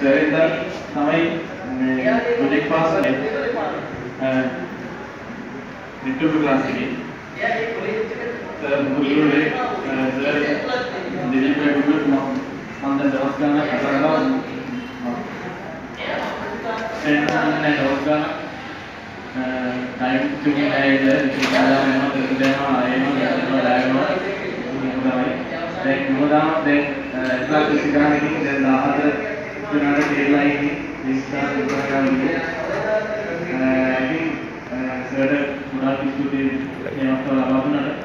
සරෙන්දා තමයි මේ project pass කරේ. නිට්ටු ක්ලාස් එකේ. සර් මුළුල්ලේ සර් දිලීප් ගුරුත් මම මම දැන් දවස් ගානක් කතා කරලා එන්න නෑ දවස් ගානක් ටයිම් තුනේ නෑ ඉතින් ඉතින් කලාව වෙනවා දෙක දෙනවා ආයෙම දෙනවා ඩයග්‍රෑම් තමයි දැන් මොකදාම දැන් ක්ලාස් එක ගන්න ඉතින් දැන් 14 කරලා ඉන්නේ ඉතින් සර්ට ගොඩාක් ස්තුතියි මේ අවස්ථාව ලබා දුන්නාට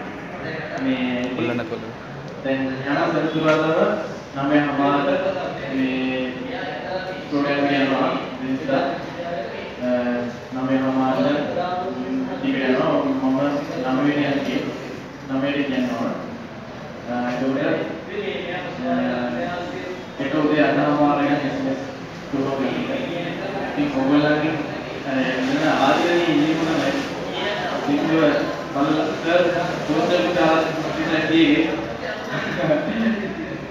මේ කොල්ලන කොල්ලන දැන් යන සෙන්සුරාදව නමේ හමාරට මේ ප්‍රෝග්‍රෑම් යනවා විස්තර නමේ හමාරට ටික යනවා මම නමේ යන්නේ නමේ යනවා ඒකට ඒක උදේ අනවමාරයන් SMS තුනක් ඉතින් ඔයගොල්ලන්ගේ එන්න ආදරණීය ඉල්ලීම තමයි ඉතින් බලලා සර් සෝෂල් මීඩියා ඉතින්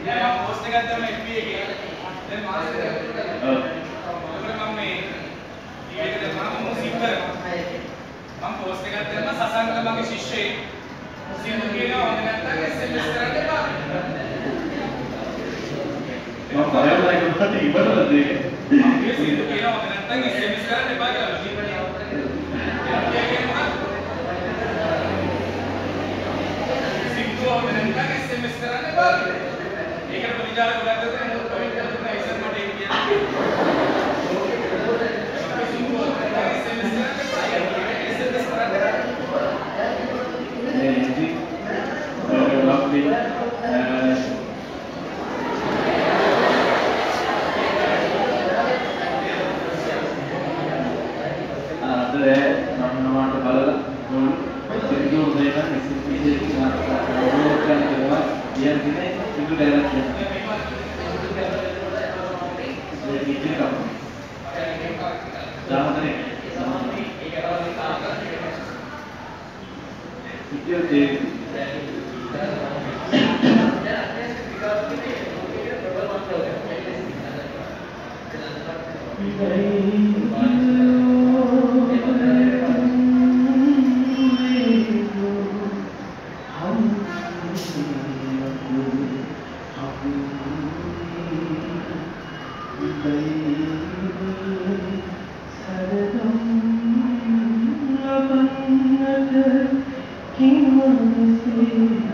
යා පෝස්ට් එකක් දැම්ම FB එකේ දැන් මාසෙ ඔව් එතකොට මම මේ ඊයේක දැම්මම මම සිම් කරනවා මම පෝස්ට් එකක් දැම්ම සසංග මගේ ශිෂ්‍යයෙක් සින්දු කියනවා gimana nanti? Yes, itu kira waktu කියන්නේ සින්දු ඩයලොග් කියන්නේ ඒ ඉතින් another, of the me.